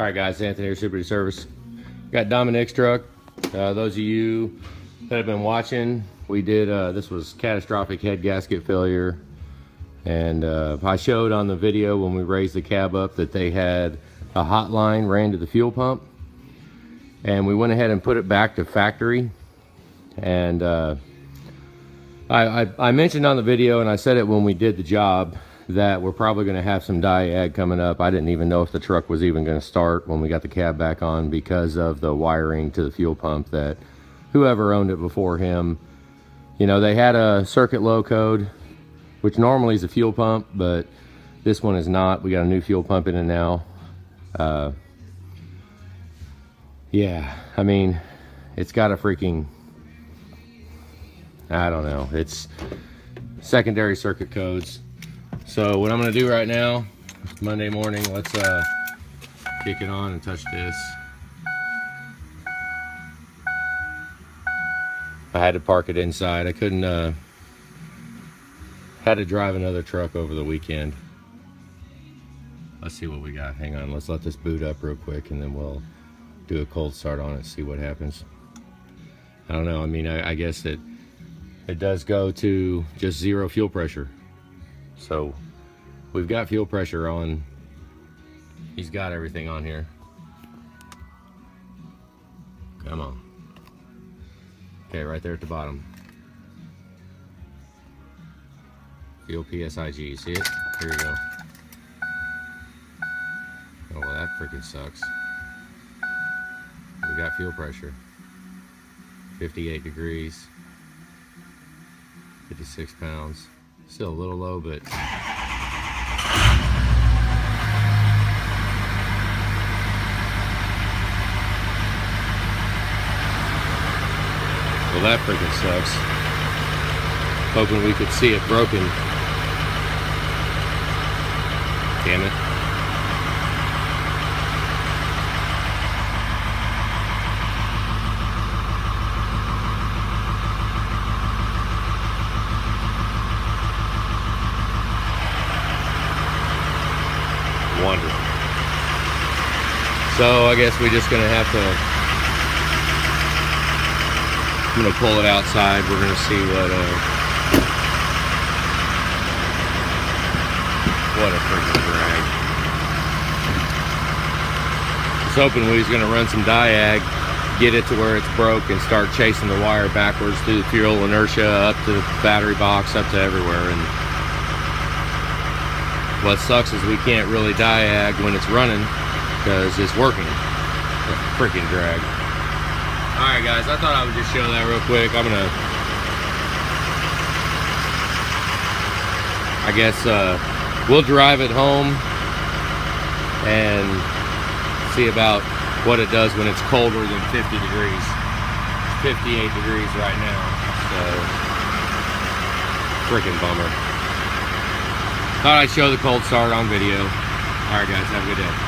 All right, guys, Anthony here, Super Service. Got Dominic's truck. Uh, those of you that have been watching, we did, uh, this was catastrophic head gasket failure. And uh, I showed on the video when we raised the cab up that they had a hotline ran to the fuel pump. And we went ahead and put it back to factory. And uh, I, I, I mentioned on the video, and I said it when we did the job, that we're probably going to have some diag coming up. I didn't even know if the truck was even going to start when we got the cab back on because of the wiring to the fuel pump that whoever owned it before him, you know, they had a circuit low code, which normally is a fuel pump, but this one is not. We got a new fuel pump in it now. Uh, yeah, I mean, it's got a freaking, I don't know. It's secondary circuit codes so what I'm gonna do right now, Monday morning, let's uh, kick it on and touch this. I had to park it inside. I couldn't, uh, had to drive another truck over the weekend. Let's see what we got. Hang on, let's let this boot up real quick and then we'll do a cold start on it, see what happens. I don't know, I mean, I, I guess it, it does go to just zero fuel pressure. So we've got fuel pressure on. He's got everything on here. Come on. Okay, right there at the bottom. Fuel PSIG, see it? Here we go. Oh, well that freaking sucks. We got fuel pressure. 58 degrees. 56 pounds. Still a little low, but well, that freaking sucks. Hoping we could see it broken. Damn it. So I guess we're just gonna have to, I'm gonna pull it outside. We're gonna see what, uh, what a freaking drag. Was hoping we was gonna run some diag, get it to where it's broke and start chasing the wire backwards through the fuel inertia up to the battery box, up to everywhere. and what sucks is we can't really diag when it's running because it's working. A freaking drag. Alright guys, I thought I would just show that real quick. I'm gonna I guess uh, we'll drive it home and see about what it does when it's colder than 50 degrees. It's 58 degrees right now, so freaking bummer. Thought I'd show the cold start on video. Alright guys, have a good day.